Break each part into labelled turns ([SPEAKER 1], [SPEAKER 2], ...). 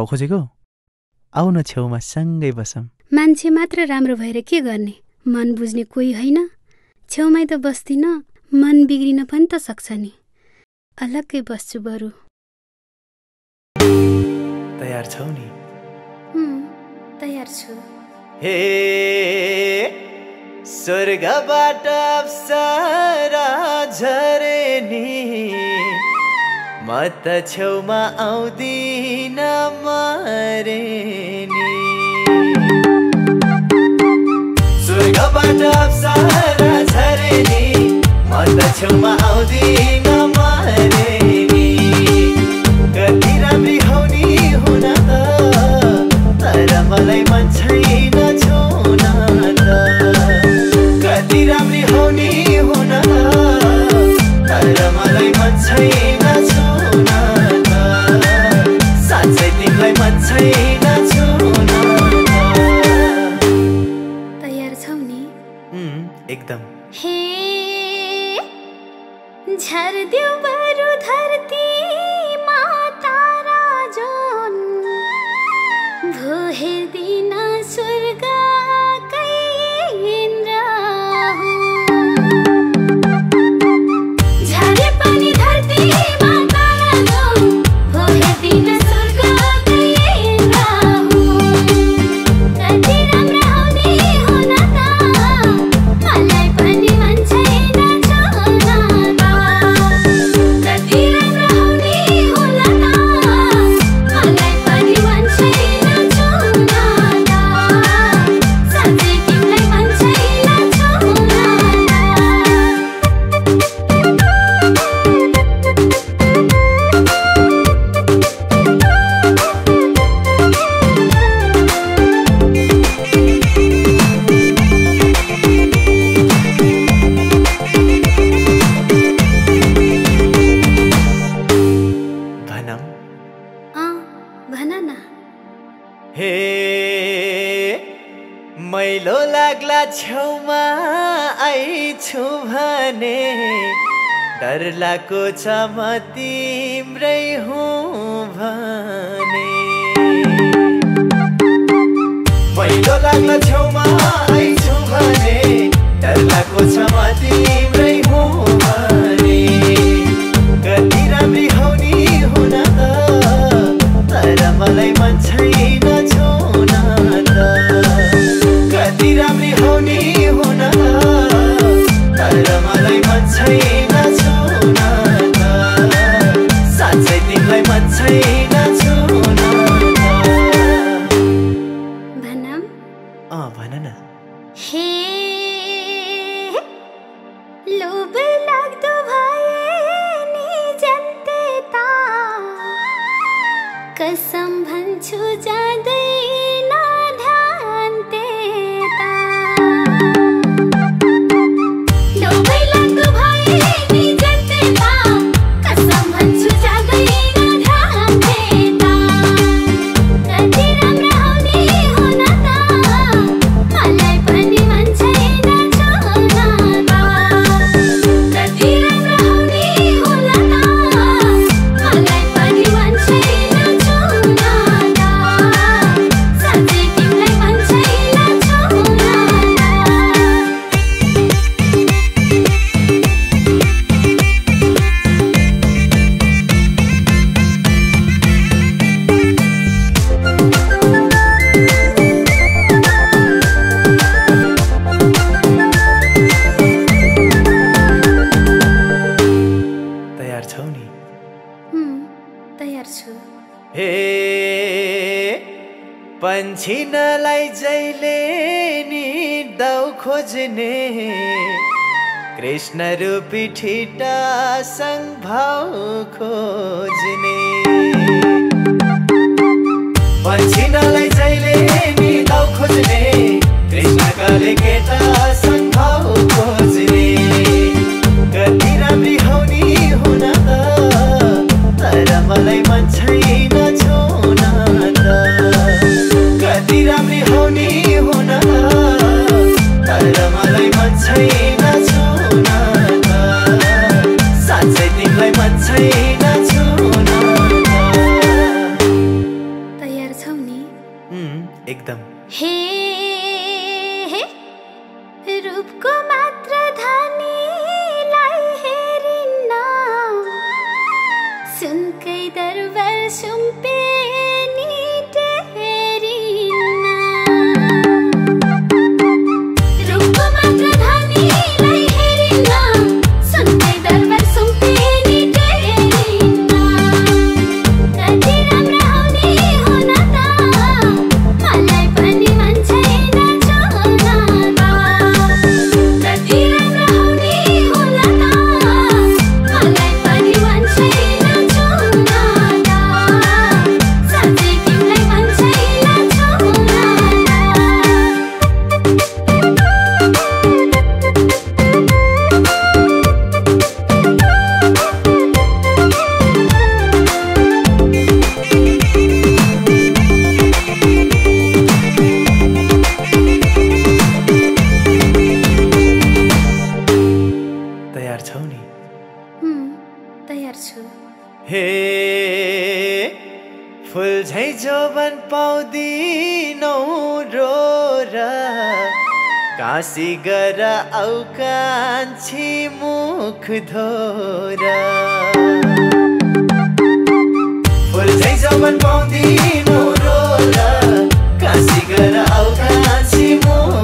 [SPEAKER 1] हो खोजेको आऊ न छेउमा सँगै बसौँ
[SPEAKER 2] मान्छे मात्र राम्रो भएर के गर्ने? मन बुझ्ने कोही होइन। छेउमै त बस्दिन मन बिग्रिन पनि त सक्छ नि। अलग्गै बस्छु बरु।
[SPEAKER 1] तयार छौ नि?
[SPEAKER 2] हुँ, तयार छु।
[SPEAKER 1] हे स्वर्गबाट अप्सरा झरे नि। म त छेउमा आउँदिन मरे नि। स्वर्गबाट अप्सरा झरे नि। म त छेउमा आउँदिन मरे
[SPEAKER 2] झर्दियो बरु
[SPEAKER 1] छेउमा आइछु भने डर लागेको छ म तिम्रै हुँ भने। मैलो लाग्ला छेउमा आइछु भने डर लागेको छ म तिम्रै हुँ पन्छिनलाई जहिले नि दाउ खोज्ने। कृष्ण रूपी ठिटा भाउ खोज्ने। पन्छिनलाई जहिले नि दाउ खोज्ने। कृष्ण काले केटा भाउ खोज्ने। कति राम्री हौ नि हुन त तर मलाई मन छुन।
[SPEAKER 2] un pie. पाउँदिनौ र काँसी गर औ कान्छी मुख धोर। पाउँदिनौ र काँसी गर औ कान्छी मुख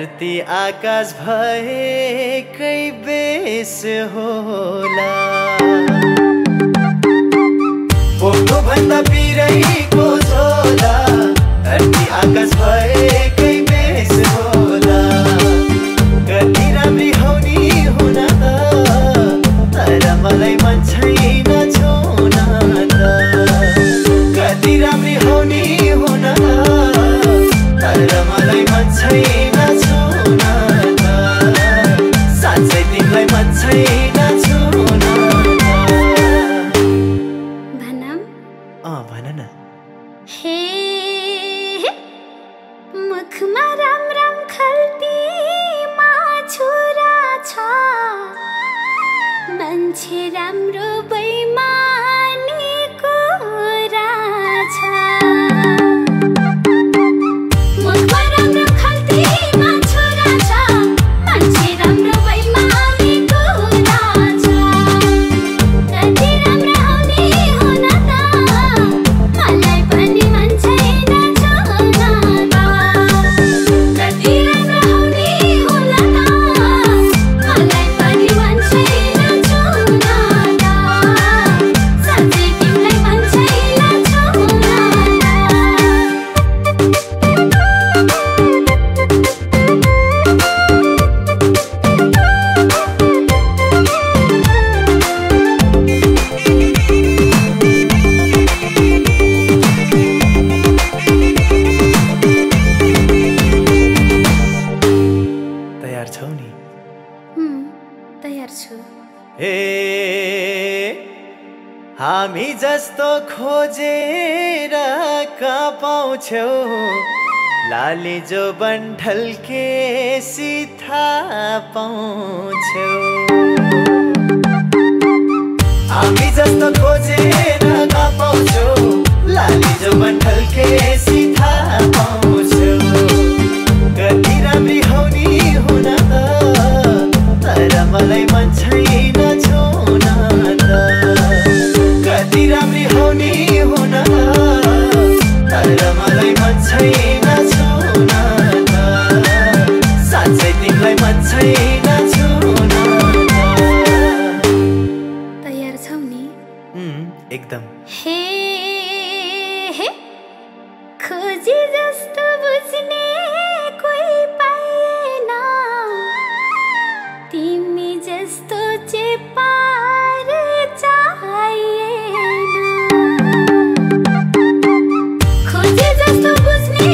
[SPEAKER 2] धरती आकाश भएकै बेस होला। हे
[SPEAKER 1] हामी जस्तो खोजेर कहाँ पाउँछौ लाली जो बन्ठल के सिथा पाउँछौ हामी जस्तो खोजे
[SPEAKER 2] तयार छौ नि?
[SPEAKER 1] एकदम।
[SPEAKER 2] हे हे खोजी जस्तो बुझ्ने कोही पाएन। तिमी जस्तो चेपा चाहिए खोजे जस्तो बुझ्ने